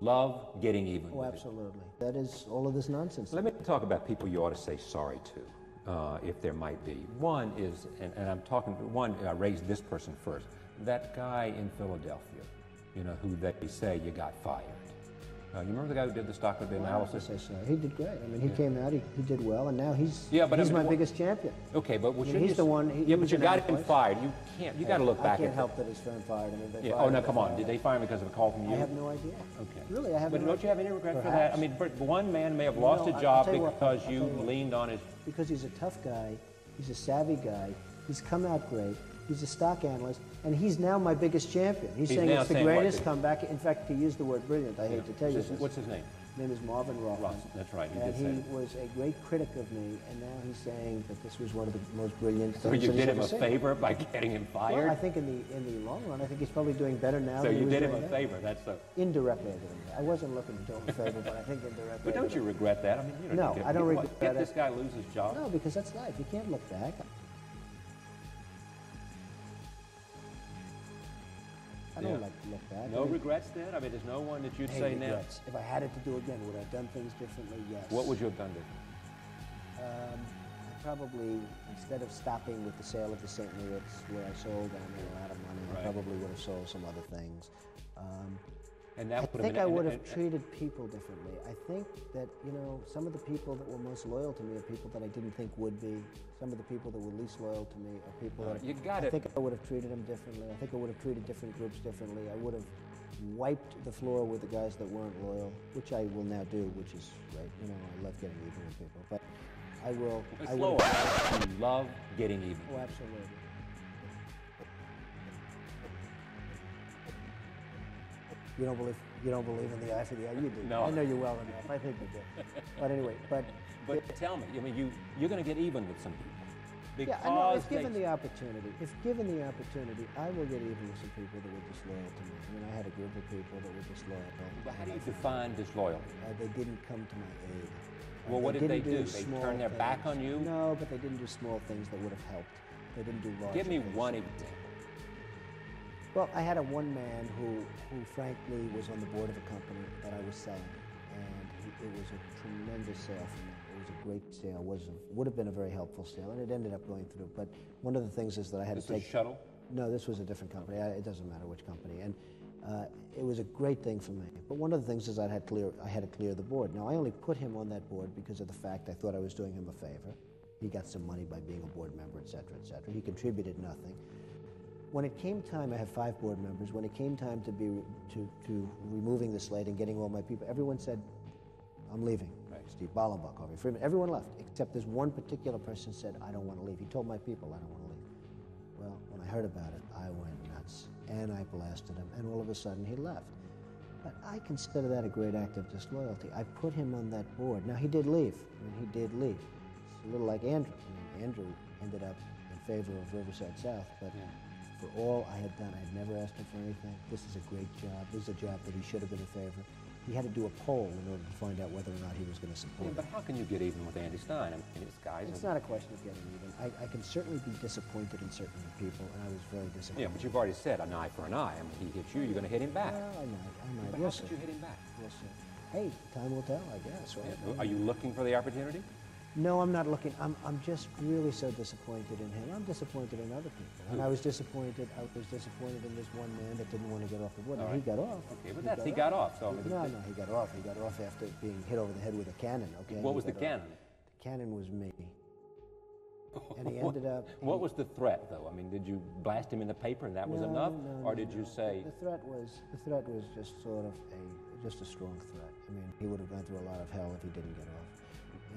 love getting even. Oh, with it. absolutely. That is all of this nonsense. Let me talk about people you ought to say sorry to, uh, if there might be. One is, and, and I'm talking, one, I raised this person first. That guy in Philadelphia, you know, who they say you got fired. Uh, you remember the guy who did the stock market analysis? Say so. He did great. I mean, he came out, he, he did well, and now he's Yeah, but I he's mean, my what- biggest champion. Okay, but well, I mean, he's the one- he- yeah, but you got him fired. You can't. You got to look I back can't at. help that his firm fired him. Yeah. fired Oh no, come on. Did they fire him because of a call from you? I have no idea. Okay. Really, I have But no don't you have any idea. regret for that? I mean, but one man may have You lost know, a job what, because tell you leaned on his. because he's a tough guy, he's a savvy guy, he's come out great, he's a stock analyst, and he's now my biggest champion. He's, He's saying it's the saying greatest comeback. In fact, he used the word brilliant. I hate to tell you What's his- this. What's his name? His name is Marvin Roffman. Ross, that's right, you and he that. was a great critic of me, and now he's saying that this was one of the most brilliant So things you did him a favor by getting him fired. Well, I think in the in the long run, I think he's probably doing better now. so than he you did him a then. favor. That's so. Indirectly, I did him. I wasn't looking to do him a favor, but I think indirectly. But don't you regret that? I mean, you know, No, you I don't regret it. this guy lose his job. No, because that's life. You can't look back. I don't Yeah. like to look back. No I mean, regrets there? I mean, there's no one that you'd say regrets. If I had it to do again, would I have done things differently? Yes. What would you have done different? Um, probably, instead of stopping with the sale of the St. Louis, where I sold and I made a lot of money, Right. I probably would have sold some other things. Um, And that I would have think been, I and- would have and- treated people differently. I think that, you know, some of the people that were most loyal to me are people that I didn't think would be. Some of the people that were least loyal to me are people Uh, that you gotta- I think I would have treated them differently. I think I would have treated different groups differently. I would have wiped the floor with the guys that weren't loyal, which I will now do, which is great. You know, I love getting even with people. But I will. I Slow will. up. Love getting even. Oh, absolutely. You don't believe you don't believe in the eye for the eye. You do. No. I know you well enough. I think you do. But anyway, but But tell me, I mean, you you're going to get even with some people because yeah, I know. If they- given the opportunity, if given the opportunity, I will get even with some people that were disloyal to me. I mean, I had a group of people that were disloyal. But how do you define disloyalty? Uh, they didn't come to my aid. Uh, Well, what did they didn't do? They turned their back things. on you? No, but they didn't do small things that would have helped. They didn't do large Give me things. one example. Well, I had a one man who, who frankly was on the board of a company that I was selling, and he, it was a tremendous sale for me. It was a great sale. was a, would have been a very helpful sale, and it ended up going through. But one of the things is that I had This to take Shuttle? No, this was a different company. I, it doesn't matter which company, and uh, it was a great thing for me. But one of the things is I had clear I had to clear the board. Now I only put him on that board because of the fact I thought I was doing him a favor. He got some money by being a board member, et cetera, et cetera. He contributed nothing when it came time, I have five board members. When it came time to be to, to removing the slate and getting all my people, everyone said, "I'm leaving." Right. Steve Bollenbach, Harvey Freeman, everyone left except this one particular person said, "I don't want to leave." He told my people, "I don't want to leave." Well, when I heard about it, I went nuts and I blasted him, and all of a sudden he left. But I consider that a great act of disloyalty. I put him on that board. Now he did leave. I mean, he did leave. It's a little like Andrew. I mean, Andrew ended up in favor of Riverside South, but for all I had done, I had never asked him for anything. This is a great job. This is a job that he should have been in favor. He had to do a poll in order to find out whether or not he was going to Yeah, support but how can you get even with Andy Stein? I mean, this guy's. It's not a question of getting even. I, I can certainly be disappointed in certain people, and I was very disappointed. Yeah, but you've already said an eye for an eye. I mean, he hits you, you're going to hit him back. Well, I might. I might. But we'll how could you hit him back? We'll see. Hey, time will tell, I guess, right? Yeah, Are you looking for the opportunity? No, I'm not looking. I'm, I'm just really so disappointed in him. I'm disappointed in other people. And I was disappointed. I was disappointed in this one man that didn't want to get off the. All Now, He got off. Okay, but that's he got off. So I mean, No, no, he got off. He got off after being hit over the head with a cannon. Okay. What was the got off. cannon? The cannon was me. And he ended up. What was the threat, though? I mean, did you blast him in the paper and that was No, enough, no, or no, did you say? the threat was the threat was just sort of a just a strong threat. I mean, he would have gone through a lot of hell if he didn't get off.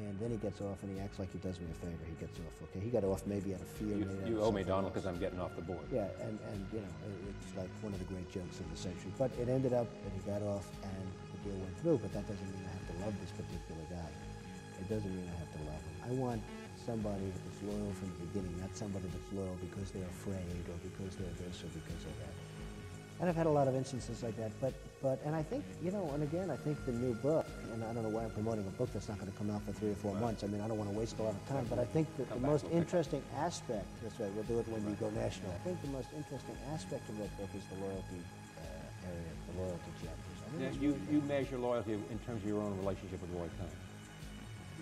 And then he gets off and he acts like he does me a favor. He gets off. Okay, he got off maybe out of fear. You, you owe me, Donald, because I'm getting off the board. Yeah, and, and you know, it- it's like one of the great jokes of the century. But it ended up that he got off and the deal went through, but that doesn't mean I have to love this particular guy. It doesn't mean I have to love him. I want somebody that's loyal from the beginning, not somebody that's loyal because they're afraid or because they're this or because of that. And I've had a lot of instances like that, but, but, and I think, you know, and again, I think the new book, and I don't know why I'm promoting a book that's not going to come out for three or four months. I mean, I don't want to waste a lot of time, but I think that the Come back, most we'll pick up. interesting aspect, that's right, we'll do it when we go national. I think the most interesting aspect of that book is the loyalty uh, area, the loyalty chapters. I think Now, you, really you measure loyalty in terms of your own relationship with Roy Cohn.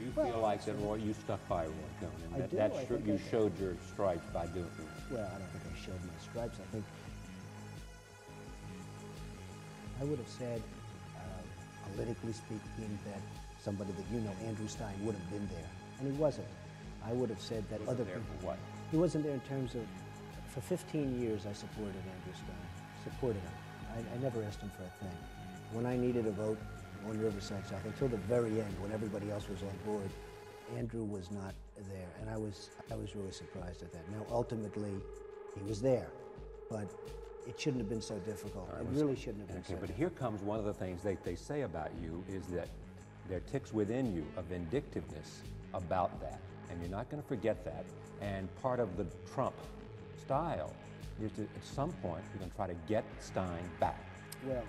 You Well, feel like that Roy, you stuck by Roy Cohn, and I that, do, that I think you showed your stripes by doing it. Well, I don't think I showed my stripes. I think I would have said, uh, politically speaking, that somebody that you know, Andrew Stein, would have been there, and he wasn't. I would have said that other people. what? He wasn't there in terms of. For 15 years, I supported Andrew Stein. Supported him. I, I never asked him for a thing. When I needed a vote on Riverside South, until the very end, when everybody else was on board, Andrew was not there, and I was I was really surprised at that. Now, ultimately, he was there, but it shouldn't have been so difficult. Right, it really shouldn't have been Okay, so. but here comes one of the things they, they say about you is that there ticks within you a vindictiveness about that. And you're not going to forget that. And part of the Trump style is to, at some point, you're going to try to get Stein back. Well,